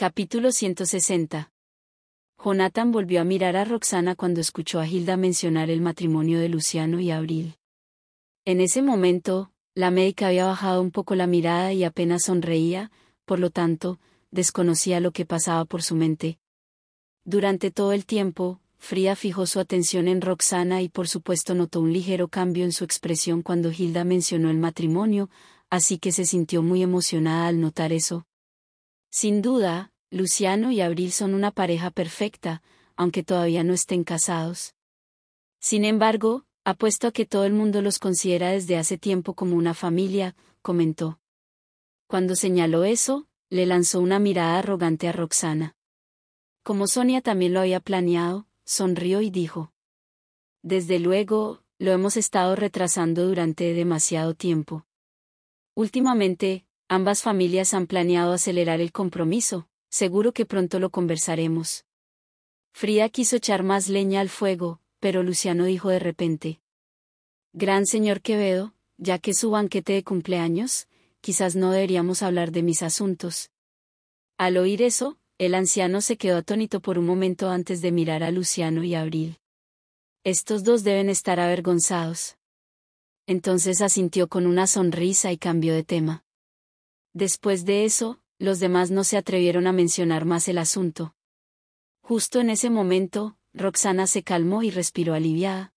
Capítulo 160. Jonathan volvió a mirar a Roxana cuando escuchó a Hilda mencionar el matrimonio de Luciano y Abril. En ese momento, la médica había bajado un poco la mirada y apenas sonreía, por lo tanto, desconocía lo que pasaba por su mente. Durante todo el tiempo, Fría fijó su atención en Roxana y por supuesto notó un ligero cambio en su expresión cuando Hilda mencionó el matrimonio, así que se sintió muy emocionada al notar eso. Sin duda, Luciano y Abril son una pareja perfecta, aunque todavía no estén casados. Sin embargo, apuesto a que todo el mundo los considera desde hace tiempo como una familia, comentó. Cuando señaló eso, le lanzó una mirada arrogante a Roxana. Como Sonia también lo había planeado, sonrió y dijo. Desde luego, lo hemos estado retrasando durante demasiado tiempo. Últimamente, Ambas familias han planeado acelerar el compromiso, seguro que pronto lo conversaremos. Frida quiso echar más leña al fuego, pero Luciano dijo de repente. Gran señor Quevedo, ya que es su banquete de cumpleaños, quizás no deberíamos hablar de mis asuntos. Al oír eso, el anciano se quedó atónito por un momento antes de mirar a Luciano y Abril. Estos dos deben estar avergonzados. Entonces asintió con una sonrisa y cambió de tema. Después de eso, los demás no se atrevieron a mencionar más el asunto. Justo en ese momento, Roxana se calmó y respiró aliviada.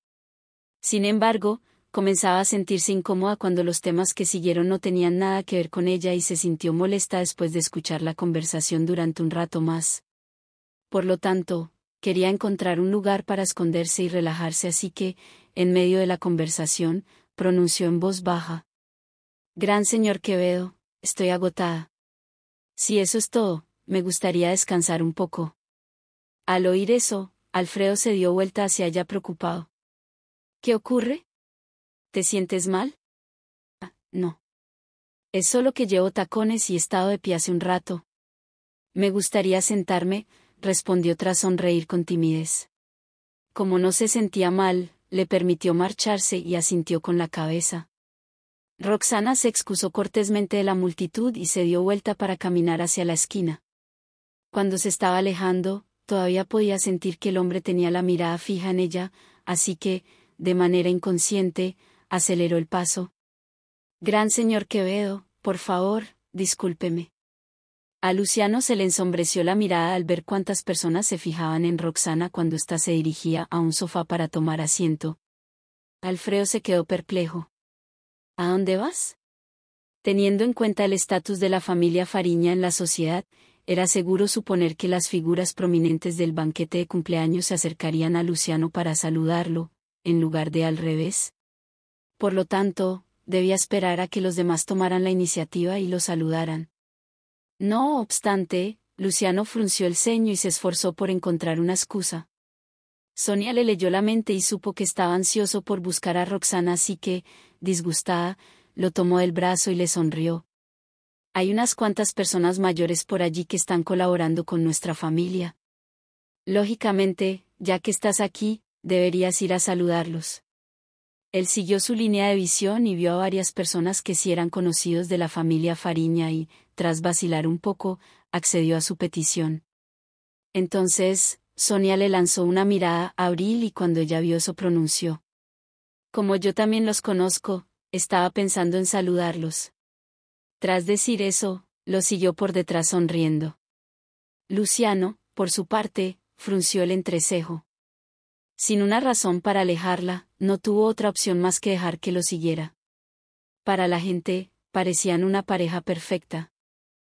Sin embargo, comenzaba a sentirse incómoda cuando los temas que siguieron no tenían nada que ver con ella y se sintió molesta después de escuchar la conversación durante un rato más. Por lo tanto, quería encontrar un lugar para esconderse y relajarse así que, en medio de la conversación, pronunció en voz baja. Gran señor Quevedo, Estoy agotada. Si eso es todo, me gustaría descansar un poco. Al oír eso, Alfredo se dio vuelta hacia ella preocupado. ¿Qué ocurre? ¿Te sientes mal? Ah, no. Es solo que llevo tacones y he estado de pie hace un rato. Me gustaría sentarme, respondió tras sonreír con timidez. Como no se sentía mal, le permitió marcharse y asintió con la cabeza. Roxana se excusó cortésmente de la multitud y se dio vuelta para caminar hacia la esquina. Cuando se estaba alejando, todavía podía sentir que el hombre tenía la mirada fija en ella, así que, de manera inconsciente, aceleró el paso. Gran señor Quevedo, por favor, discúlpeme. A Luciano se le ensombreció la mirada al ver cuántas personas se fijaban en Roxana cuando ésta se dirigía a un sofá para tomar asiento. Alfredo se quedó perplejo. ¿A dónde vas? Teniendo en cuenta el estatus de la familia Fariña en la sociedad, era seguro suponer que las figuras prominentes del banquete de cumpleaños se acercarían a Luciano para saludarlo, en lugar de al revés. Por lo tanto, debía esperar a que los demás tomaran la iniciativa y lo saludaran. No obstante, Luciano frunció el ceño y se esforzó por encontrar una excusa. Sonia le leyó la mente y supo que estaba ansioso por buscar a Roxana, así que, disgustada, lo tomó del brazo y le sonrió. Hay unas cuantas personas mayores por allí que están colaborando con nuestra familia. Lógicamente, ya que estás aquí, deberías ir a saludarlos. Él siguió su línea de visión y vio a varias personas que sí eran conocidos de la familia Fariña y, tras vacilar un poco, accedió a su petición. Entonces, Sonia le lanzó una mirada a Abril y cuando ella vio eso pronunció. Como yo también los conozco, estaba pensando en saludarlos. Tras decir eso, lo siguió por detrás sonriendo. Luciano, por su parte, frunció el entrecejo. Sin una razón para alejarla, no tuvo otra opción más que dejar que lo siguiera. Para la gente, parecían una pareja perfecta.